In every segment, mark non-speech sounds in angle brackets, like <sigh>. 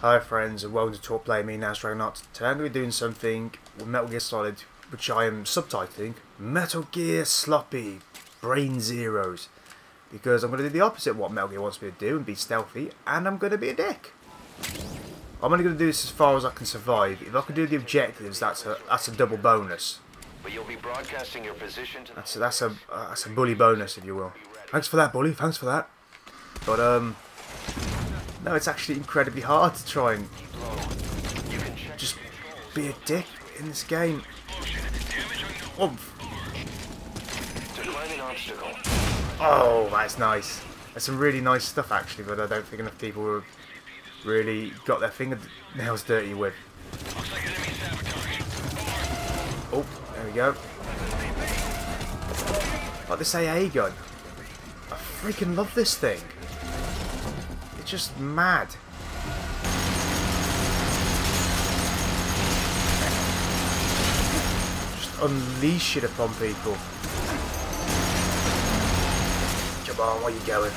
Hi friends and welcome to Talk Play Me now Dragonheart. Today I'm going to be doing something with Metal Gear Solid which I am subtitling Metal Gear Sloppy Brain Zeroes because I'm going to do the opposite of what Metal Gear wants me to do and be stealthy and I'm going to be a dick. I'm only going to do this as far as I can survive. If I can do the objectives that's a that's a double bonus. But you'll be broadcasting your position to the That's a, that's a uh, that's a bully bonus if you will. Thanks for that bully, thanks for that. But um no, it's actually incredibly hard to try and just be a dick in this game. Obstacle. Oh, that's nice. There's some really nice stuff actually, but I don't think enough people have really got their fingernails dirty with. Oh, there we go. Like this AA gun. I freaking love this thing. Just mad. Just unleash it upon people. Come on, where you going?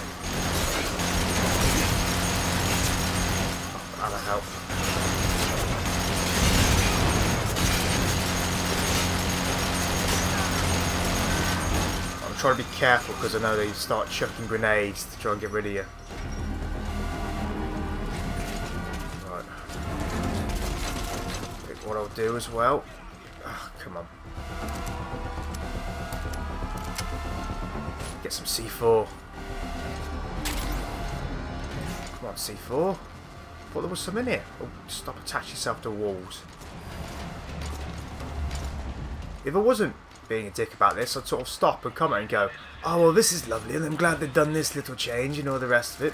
I'm trying to be careful because I know they start chucking grenades to try and get rid of you. What I'll do as well. Ah, come on. Get some C4. Come on, C4. Thought there was some in here. Oh, stop attach yourself to walls. If I wasn't being a dick about this, I'd sort of stop and comment and go, Oh, well, this is lovely, and I'm glad they've done this little change and all the rest of it.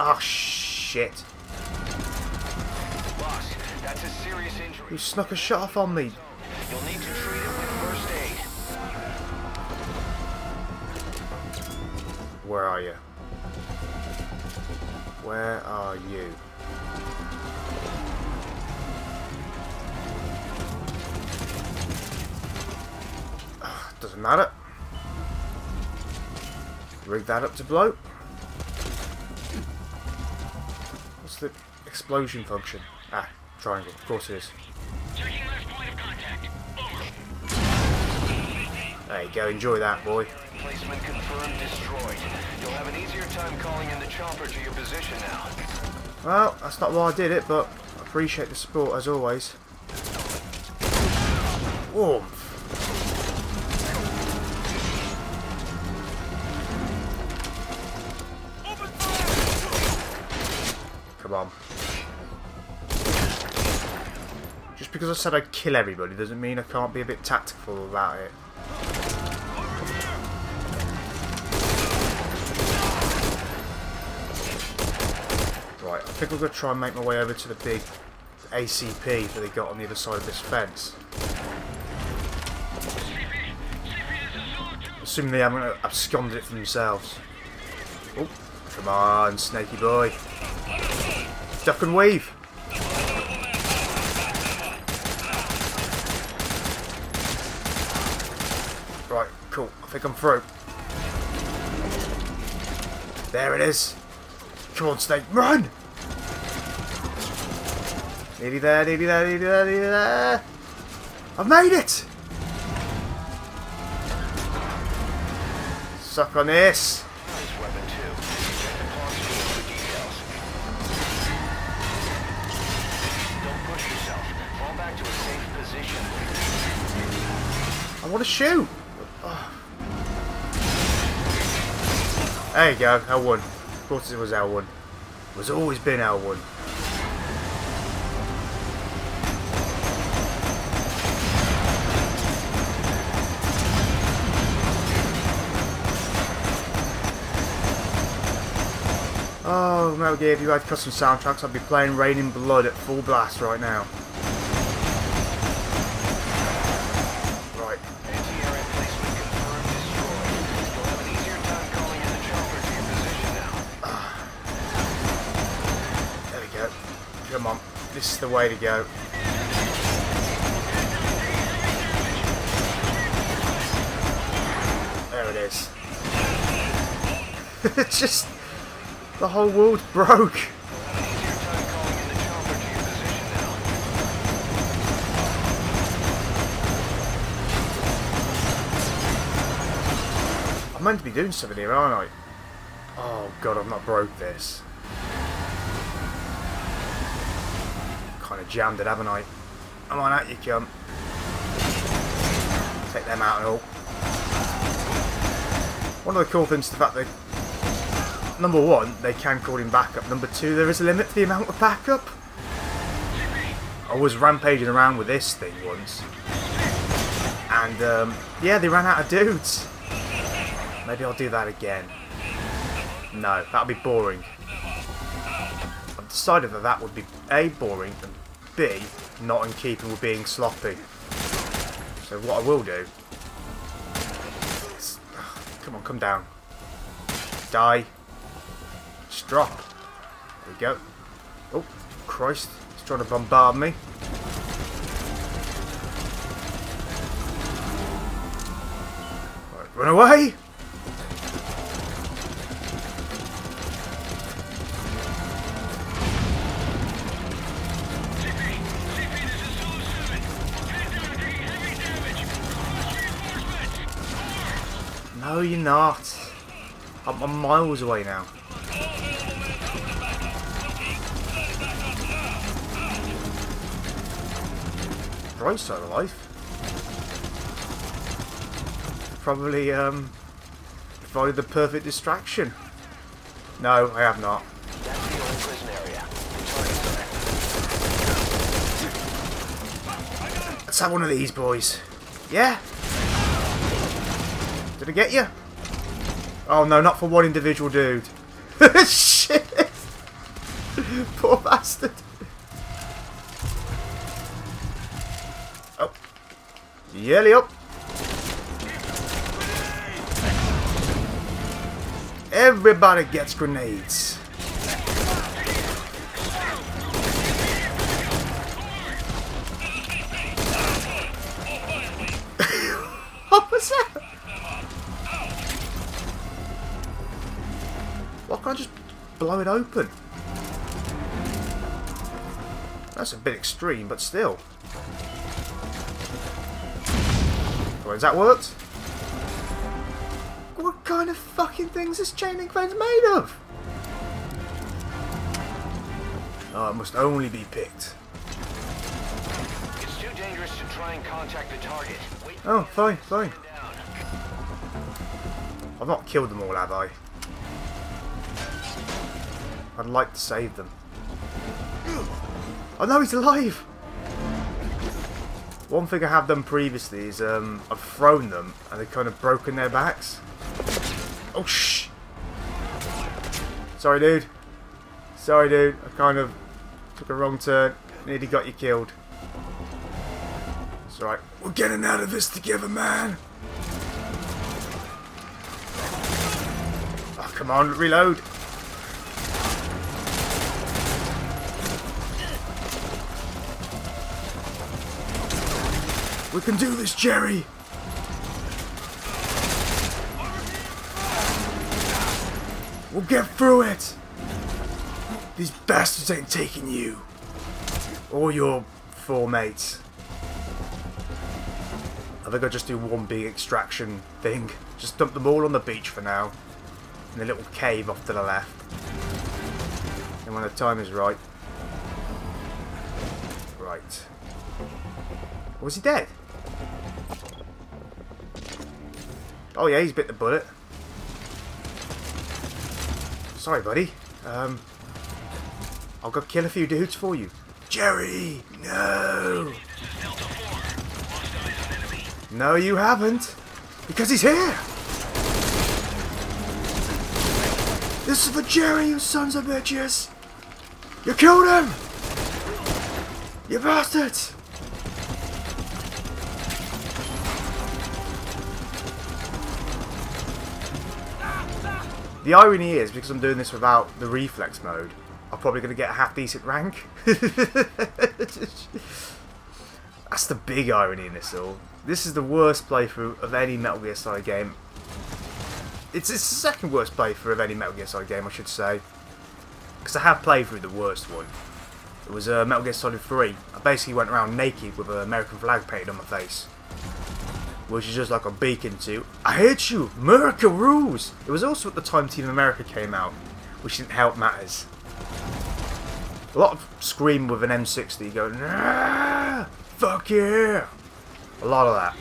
Oh, shit. That's a serious injury. You snuck a shot off on me. You'll need to treat it with first aid. Where are you? Where are you? Ah, Doesn't matter. Rig that up to blow. What's the explosion function? Triangle. Of course it is. Checking last point of contact. Over. There you go. Enjoy that, boy. Placement confirmed destroyed. You'll have an easier time calling in the chopper to your position now. Well, that's not why I did it, but I appreciate the support as always. Oomph. Come on. Because I said I'd kill everybody doesn't mean I can't be a bit tactful about it. Right, I think I'm going to try and make my way over to the big APC that they got on the other side of this fence. Assuming they haven't absconded it for themselves. Oh, come on, snaky boy. Duck and weave. Right, cool. I think I'm through. There it is. Come on, Snake, run! Nearly there, nearly there, nearly there, nearly there. I've made it! Suck on this. I want to shoot. There you go, L1. Of course it was L1. It was always been L1. Oh, Metal Gear, if you had custom soundtracks, I'd be playing Raining Blood at full blast right now. that's the way to go. There it is. <laughs> It's just... The whole world broke. I'm meant to be doing something here, aren't I? Oh god, I've not broke this. Jammed it, haven't I? Come on out, you cunt. Take them out and all. One of the cool things is the fact that number one, they can call him backup. Number two, there is a limit to the amount of backup. I was rampaging around with this thing once. And um, yeah, they ran out of dudes. Maybe I'll do that again. No, that'll be boring. I've decided that that would be A, boring, and B, not in keeping with being sloppy. So what I will do... is- come on, come down. Die. Just drop. There we go. Oh, Christ. He's trying to bombard me. Right, run away! You're not. I'm, I'm miles away now. Bright side of life. Probably um, provided the perfect distraction. No, I have not. Let's have one of these boys. Yeah? Did I get you? Oh no, not for one individual dude. <laughs> Shit! Poor bastard. Oh. Yelly up. Everybody gets grenades. Blow it open? That's a bit extreme, but still. Well, has that worked? What kind of fucking things is chain link fence made of? Oh, it must only be picked. It's too dangerous to try and contact the target. Wait Oh, fine, fine. I've not killed them all, have I? I'd like to save them. Oh no, he's alive! One thing I have done previously is um, I've thrown them and they've kind of broken their backs. Oh shh! Sorry, dude. Sorry, dude. I kind of took a wrong turn. Nearly got you killed. It's alright. We're getting out of this together, man. Oh, come on, reload. We can do this, Jerry. We'll get through it. These bastards ain't taking you. Or your four mates. I think I'll just do one big extraction thing. Just dump them all on the beach for now. In a little cave off to the left. And when the time is right. Right. Was he dead? Oh yeah, he's bit the bullet. Sorry, buddy. Um, I'll go kill a few dudes for you. Jerry, no. This is Delta 4. Lost eyes on enemy. No, you haven't. Because he's here. This is for Jerry, you sons of bitches. You killed him. You bastards. The irony is, because I'm doing this without the reflex mode, I'm probably going to get a half decent rank. <laughs> That's the big irony in this all. This is the worst playthrough of any Metal Gear Solid game. It's, it's the second worst playthrough of any Metal Gear Solid game, I should say. Because I have played through the worst one. It was uh, Metal Gear Solid 3. I basically went around naked with an American flag painted on my face. Which is just like a beacon to I hate you, America rules. It was also at the time Team America came out, which didn't help matters. A lot of scream with an M60 going, nah, fuck yeah. A lot of that.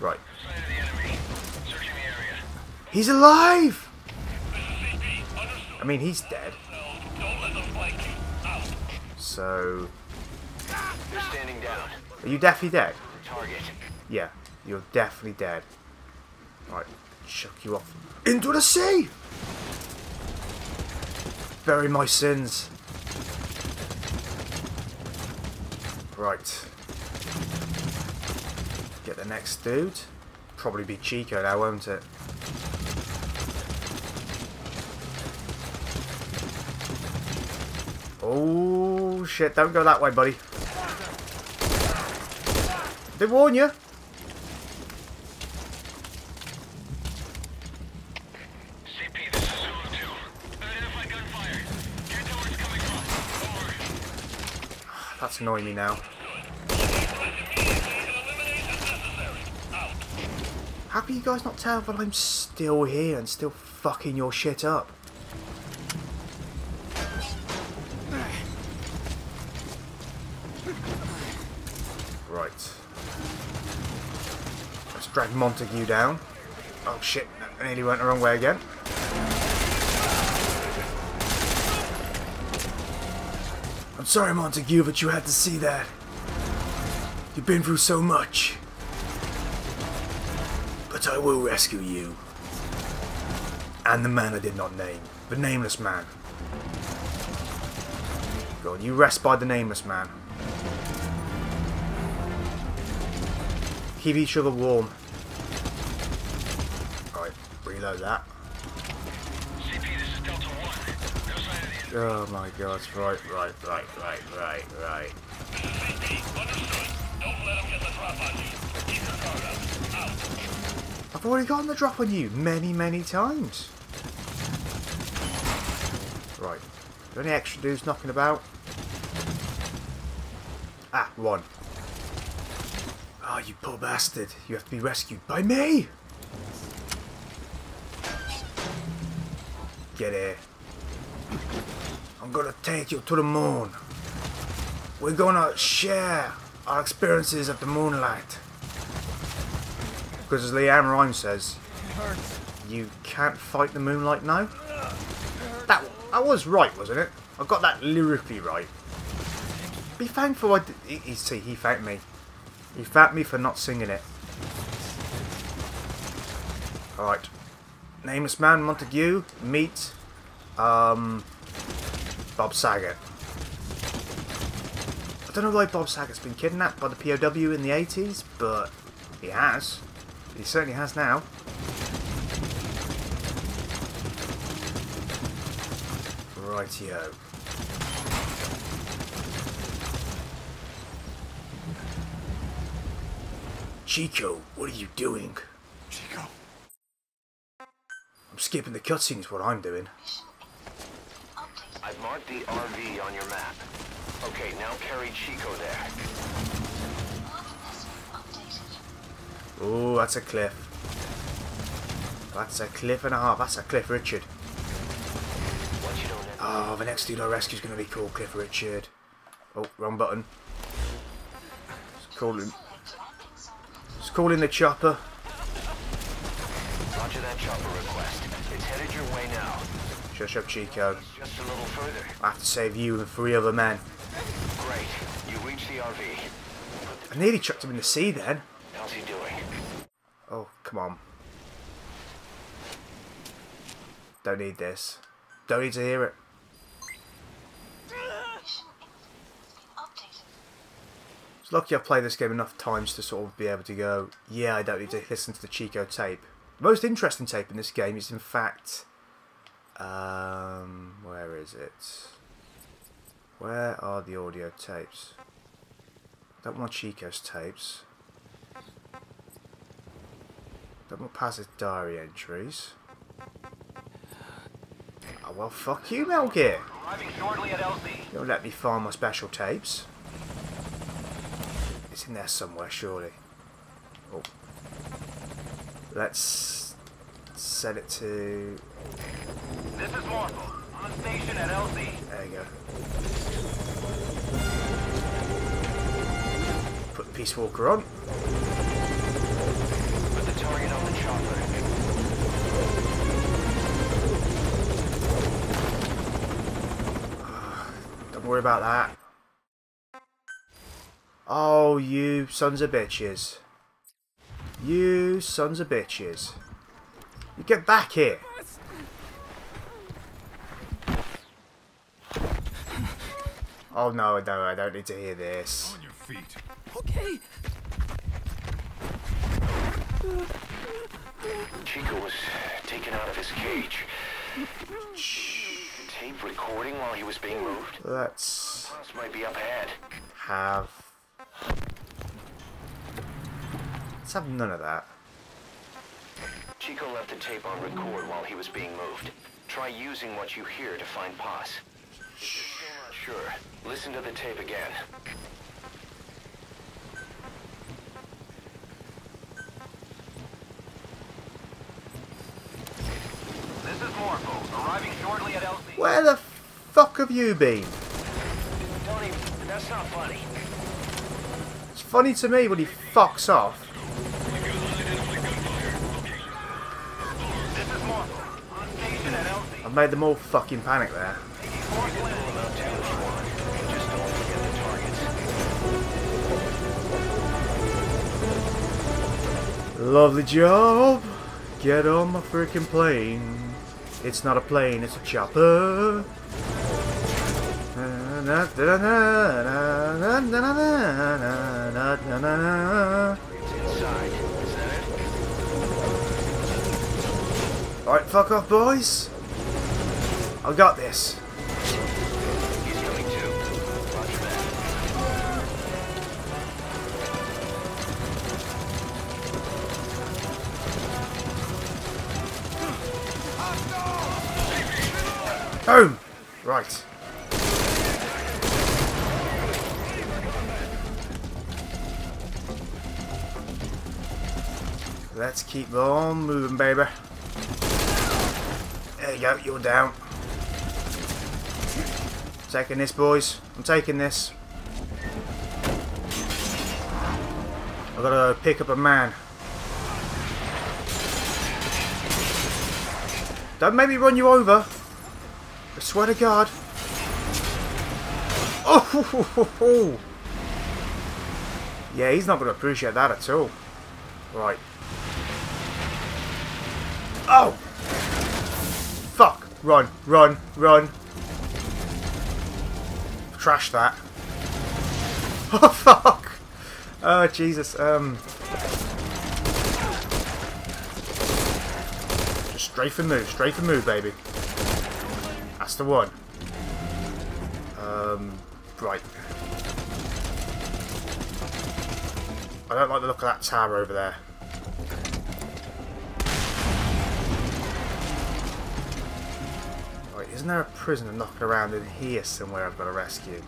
Right. Sight of the enemy. Searching the area. He's alive! I mean, he's dead. So, You're standing down. are you definitely dead? Target. Yeah, you're definitely dead. Right, chuck you off into the sea! Bury my sins. Right. Get the next dude. Probably be Chico now, won't it? Oh shit, don't go that way, buddy. They warn you. CP, this is Zulu 2. Identify gunfire. Can't tell where it's coming from. Over. Annoying me now. How can you guys not tell that I'm still here and still fucking your shit up? Right. Let's drag Montague down. Oh shit, I nearly went the wrong way again. Sorry, Montague, but you had to see that. You've been through so much. But I will rescue you. And the man I did not name. The nameless man. Go on, you rest by the nameless man. Keep each other warm. Alright, reload that. CP, this is Delta 1. No sign of the Oh my god, right, right, right, right, right, right. I've already gotten the drop on you many, many times. Right. Are any extra dudes knocking about? Ah, one. Ah, you poor bastard. You have to be rescued by me! Get here. I'm gonna take you to the moon. We're gonna share our experiences of the moonlight. Because as LeAnn Rhyme says, you can't fight the moonlight now. That, that was right, wasn't it? I got that lyrically right. Be thankful I did. He, see, he thanked me. He thanked me for not singing it. Alright. Nameless Man Montague, meet um, Bob Saget. I don't know why Bob Saget's been kidnapped by the POW in the 80s, but he has. He certainly has now. Rightio. Chico, what are you doing? Chico. I'm skipping the cutscenes, what I'm doing. I've the RV on your map. Okay, now carry Chico there. Oh, that's a cliff. That's a cliff and a half. That's a Cliff Richard. Once you don't know... Oh, the next dude I rescue is going to be called Cliff Richard. Oh, wrong button. Let's call him. Let's call in the chopper. Roger that chopper request. It's headed your way now. Shush up, Chico. Just a little further. I have to save you and three other men. Great. You reached the RV. I nearly chucked him in the sea then. How's he doing? Oh, come on. Don't need this. Don't need to hear it. It's lucky I've played this game enough times to sort of be able to go, yeah, I don't need to listen to the Chico tape. The most interesting tape in this game is, in fact, um, where is it? Where are the audio tapes? Don't want Chico's tapes. Don't want Paz's diary entries. Oh, well, fuck you, Metal Gear. Arriving shortly at LZ. You don't let me find my special tapes. It's in there somewhere, surely. Oh. Let's set it to. This is Morpho. On station at LZ. There you go. Put the Peace Walker on. Put the target on the chopper. Ah, don't worry about that. Oh, you sons of bitches. You sons of bitches. You get back here. Oh no, no, I don't need to hear this. On your feet. Okay. Chico was taken out of his cage. Tape recording while he was being moved. Let's This might be up ahead. have. Let's have none of that. Chico left the tape on record while he was being moved. Try using what you hear to find Paz. If you're still not sure, listen to the tape again. This is Morpho, arriving shortly at LZ. Where the fuck have you been? Tony, that's not funny. It's funny to me when he fucks off. This is Morpho, on station at LZ. I've made them all fucking panic there. Lovely job. Get on my freaking plane. It's not a plane, it's a chopper. Alright, fuck off, boys. I got this. Boom! Right. Let's keep on moving, baby. There you go, you're down. Taking this, boys. I'm taking this. I've got to pick up a man. Don't make me run you over. I swear to God. Oh! Yeah, he's not going to appreciate that at all. Right. Oh! Fuck! Run, run, run. Trash that. <laughs> Oh, fuck! Oh, Jesus. Um. Just strafe and move, strafe and move, baby. The one. Um, right. I don't like the look of that tower over there. Right, isn't there a prisoner knocking around in here somewhere I've got to rescue?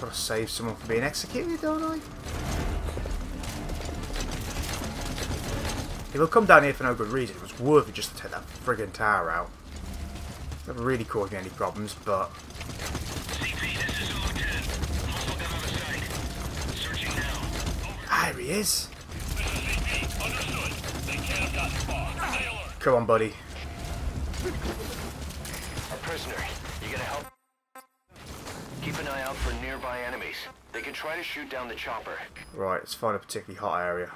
Gotta save someone from being executed, don't I? He will come down here for no good reason. It was worth it just to take that friggin' tower out. Never really caused me any problems, but CP, this is Zulu 10. Hostile gun on the site. Searching now. ah, there he is. CP, understood. They can't have gotten far. Stay alert. Come on, buddy. Our prisoner, you gonna help? Keep an eye out for nearby enemies. They can try to shoot down the chopper. Right, let's find a particularly hot area.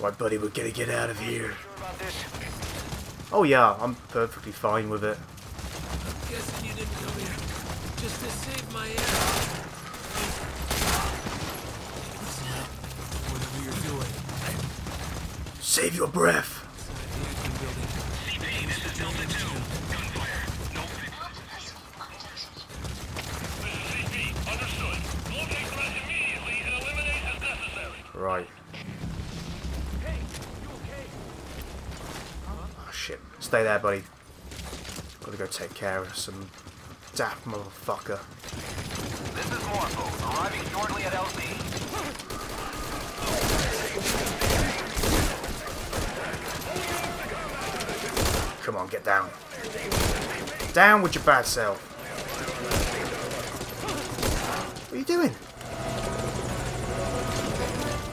Right, buddy, we're gonna get out of here. Oh yeah, I'm perfectly fine with it. Save your breath. Stay there, buddy. Gotta go take care of some daft motherfucker. This is Morpho, arriving shortly at LZ. Come on, get down. Down with your bad self. What are you doing?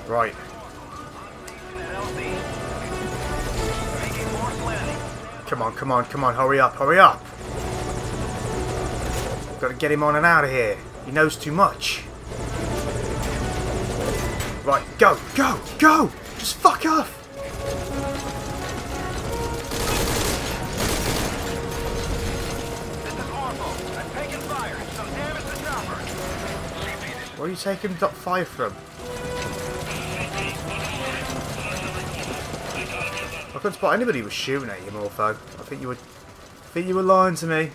Right. Come on, come on, come on. Hurry up, hurry up. Got to get him on and out of here. He knows too much. Right, go, go, go! Just fuck off! This is Morpho. I'm taking fire. Some damage to chopper. Where are you taking dot five from? I couldn't spot anybody was shooting at you, Morpho. I think you were, I think you were lying to me.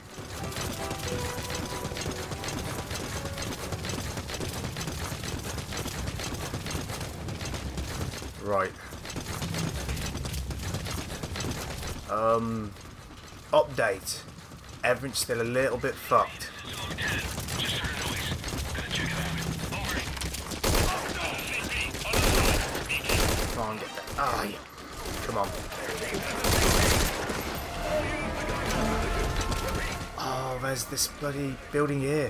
Right. Um, update. Everything's still a little bit fucked. Come on, get that. Ah, yeah. Come on. Oh, there's this bloody building here.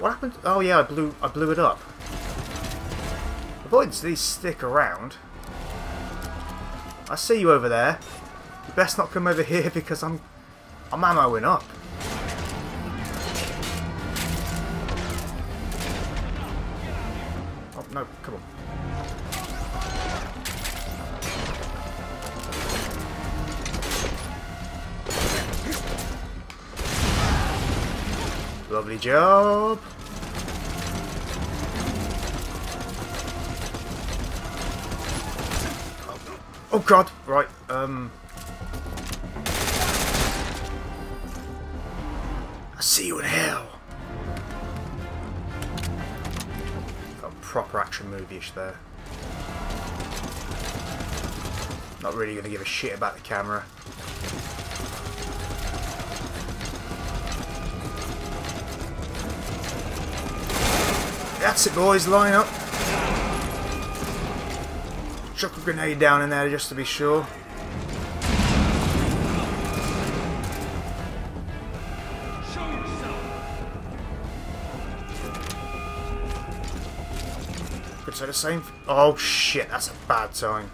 What happened? Oh yeah, I blew. I blew it up. It'd at least stick around. I see you over there. You best not come over <laughs> here because I'm. I'm ammoing up. Job. Oh, oh god, right, um... I see you in hell. Got proper action movie-ish there. Not really gonna give a shit about the camera. That's it, boys. Line up. Chuck a grenade down in there just to be sure. Could say the same. Oh shit, that's a bad time.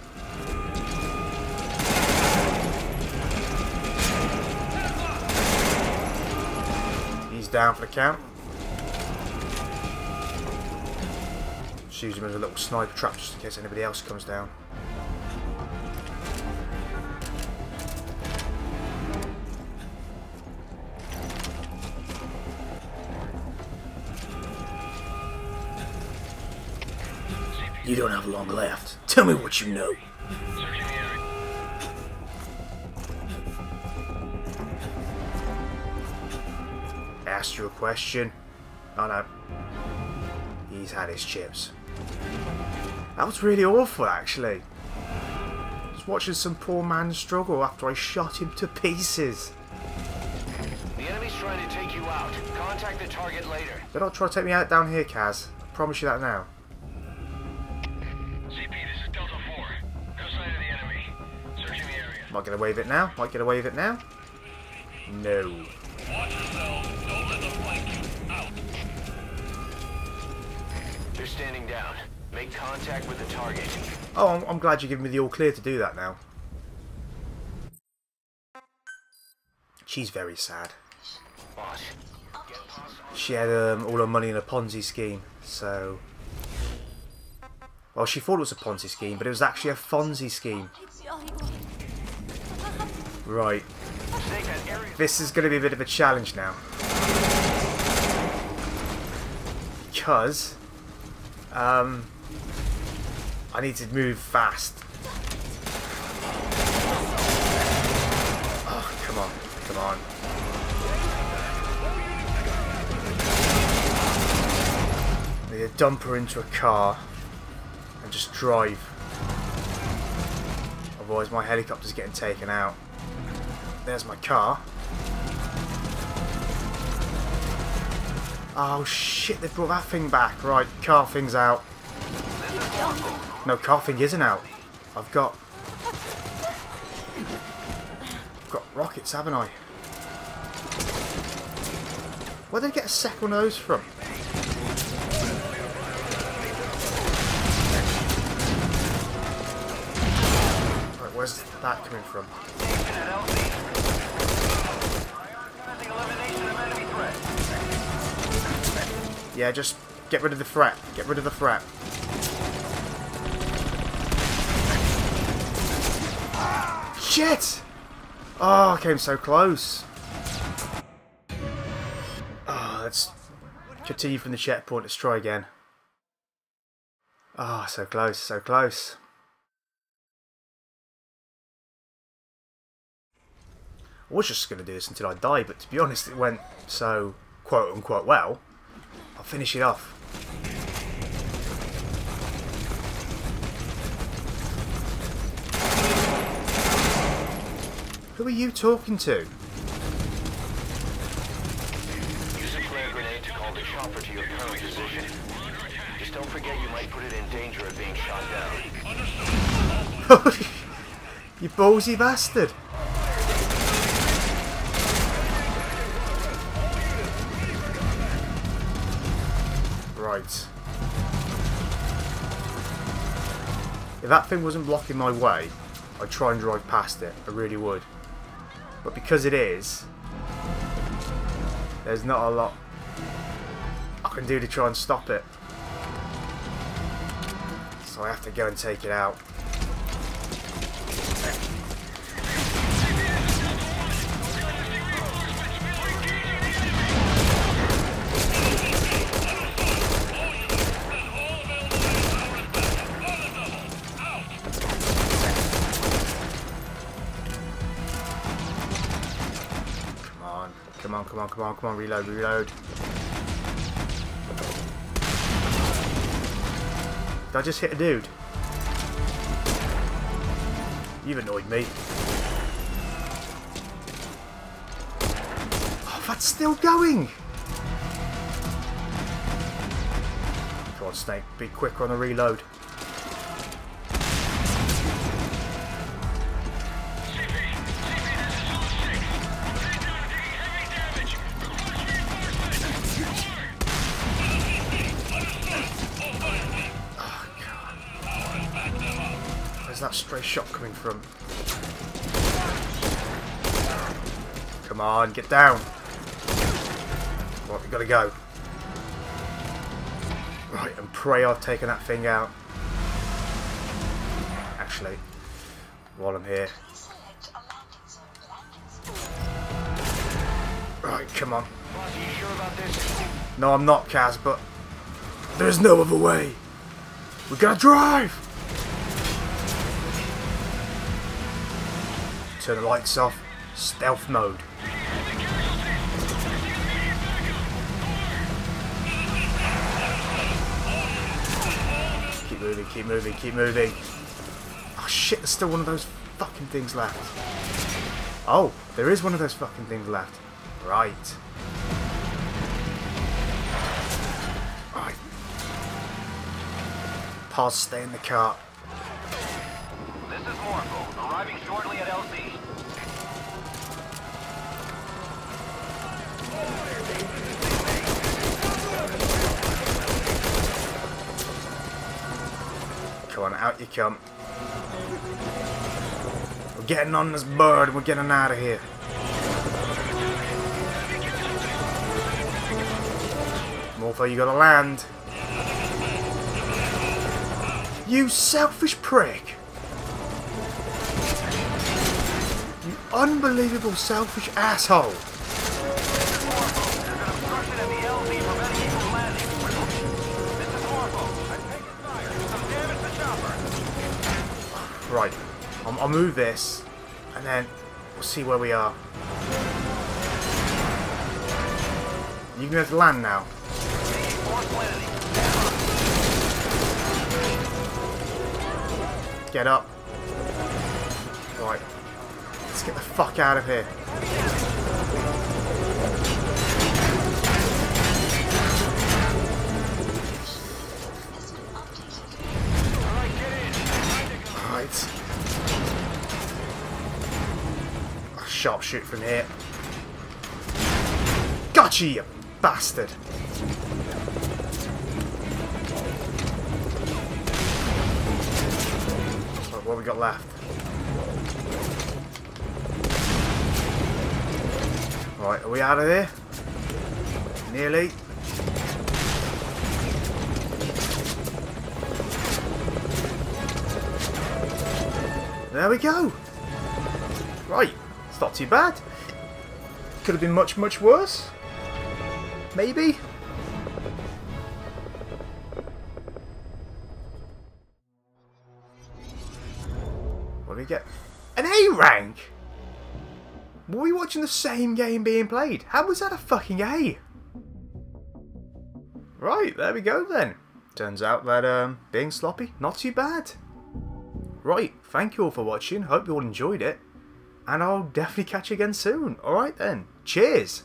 He's down for the count. Just use him as a little sniper trap just in case anybody else comes down. You don't have long left. Tell me what you know. Asked you a question. Oh no. He's had his chips. That was really awful, actually. Just watching some poor man struggle after I shot him to pieces. The enemy's trying to take you out. Contact the target later. They're not trying to take me out down here, Kaz. I promise you that now. CP, this is Delta 4. No sign of the enemy. Searching the area. Might get away with it now. Might get away with it now. No. Watch standing down. Make contact with the target. Oh, I'm, I'm glad you're giving me the all clear to do that now. She's very sad. She had um, all her money in a Ponzi scheme, so... Well, she thought it was a Ponzi scheme, but it was actually a Fonzie scheme. Right. Snake that area. This is going to be a bit of a challenge now. Because... Um... I need to move fast. Oh, come on. Come on. I need to dump her into a car and just drive. Otherwise my helicopter's getting taken out. There's my car. Oh shit, they've brought that thing back. Right, car thing's out. No, car thing isn't out. I've got... I've got rockets, haven't I? Where did I get a second nose from? Right, where's that coming from? Yeah, just get rid of the threat. Get rid of the threat. Shit! Oh, I came so close. Oh, let's continue from the checkpoint. Let's try again. Oh, so close, so close. I was just going to do this until I die, but to be honest, it went so quote unquote well. Finish it off. Who are you talking to? Use a flare grenade to call the chopper to your current position. Just don't forget you might put it in danger of being shot down. <laughs> you ballsy bastard! If that thing wasn't blocking my way, I'd try and drive past it. I really would. But because it is, there's not a lot I can do to try and stop it. So I have to go and take it out. Come on, come on, reload, reload. Did I just hit a dude? You've annoyed me. Oh, that's still going! Come on, Snake, be quicker on the reload. Coming from? Come on, get down. Right, we gotta go. Right, and pray I've taken that thing out. Actually, while I'm here. Right, come on. No, I'm not, Kaz, but there's no other way. We gotta drive! Turn the lights off. Stealth mode. Keep moving, keep moving, keep moving. Oh shit, there's still one of those fucking things left. Oh, there is one of those fucking things left. Right. Right. Paz, stay in the car. This is arriving shortly at LZ. Come on, out you come. We're getting on this bird, we're getting out of here. Morpho, you gotta land. You selfish prick! You unbelievable selfish asshole! Right, I'll, I'll move this, and then we'll see where we are. You can go to land now. Get up. Right. Let's get the fuck out of here. Sharpshoot from here. Gotcha, you bastard! Right, what we got left? Right, are we out of here? Nearly. There we go. Right, it's not too bad. Could have been much, much worse. Maybe. What do we get? An A rank? Were we watching the same game being played? How was that a fucking A? Right, there we go then. Turns out that um, being sloppy, not too bad. Right, thank you all for watching. Hope you all enjoyed it. And I'll definitely catch you again soon. Alright then. Cheers.